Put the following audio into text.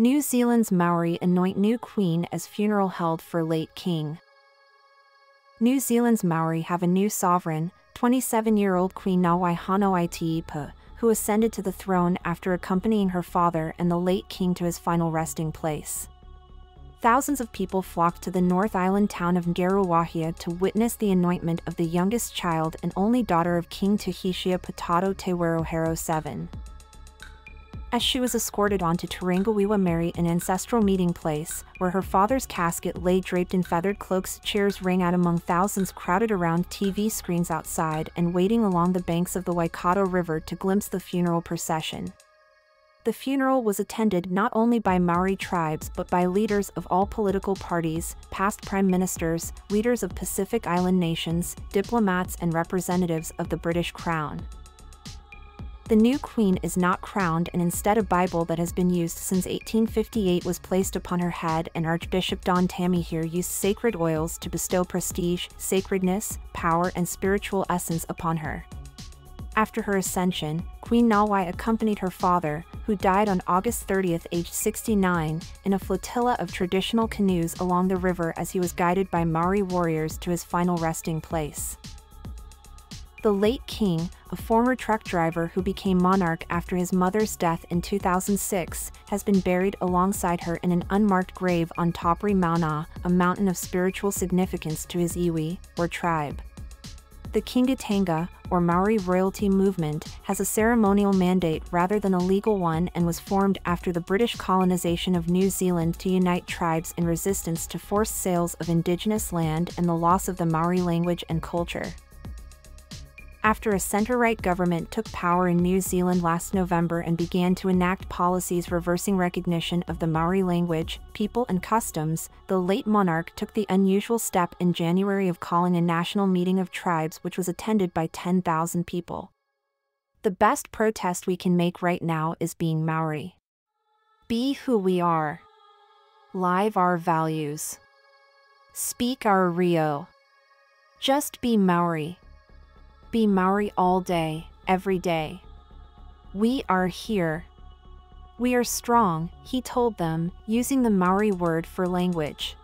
New Zealand's Maori anoint new queen as funeral held for late king. New Zealand's Maori have a new sovereign, 27-year-old Queen Hono who ascended to the throne after accompanying her father and the late king to his final resting place. Thousands of people flocked to the North Island town of Ngaruawahia to witness the anointment of the youngest child and only daughter of King Tuheitia Pootatau Te Wherowhero VII as she was escorted on to Turangawaewae marae, an ancestral meeting place, where her father's casket lay draped in feathered cloaks. Cheers rang out among thousands crowded around TV screens outside and waiting along the banks of the Waikato River to glimpse the funeral procession. The funeral was attended not only by Maori tribes but by leaders of all political parties, past prime ministers, leaders of Pacific Island nations, diplomats and representatives of the British Crown. The new queen is not crowned and instead a Bible that has been used since 1858 was placed upon her head and Archbishop Don Tamihere used sacred oils to bestow prestige, sacredness, power and spiritual essence upon her. After her ascension, Queen Nga Wai accompanied her father, who died on August 30th aged 69, in a flotilla of traditional canoes along the river as he was guided by Maori warriors to his final resting place. The late king, a former truck driver who became monarch after his mother's death in 2006, has been buried alongside her in an unmarked grave on Taupiri Maunga, ah, a mountain of spiritual significance to his iwi, or tribe. The Kingitanga, or Maori royalty movement, has a ceremonial mandate rather than a legal one and was formed after the British colonization of New Zealand to unite tribes in resistance to forced sales of indigenous land and the loss of the Maori language and culture after a centre-right government took power in New Zealand last November and began to enact policies reversing recognition of the Maori language, people and customs, the late monarch took the unusual step in January of calling a national meeting of tribes which was attended by 10,000 people. The best protest we can make right now is being Maori. Be who we are. Live our values. Speak our reo. Just be Maori be Maori all day, every day. We are here. We are strong, he told them, using the Maori word for language.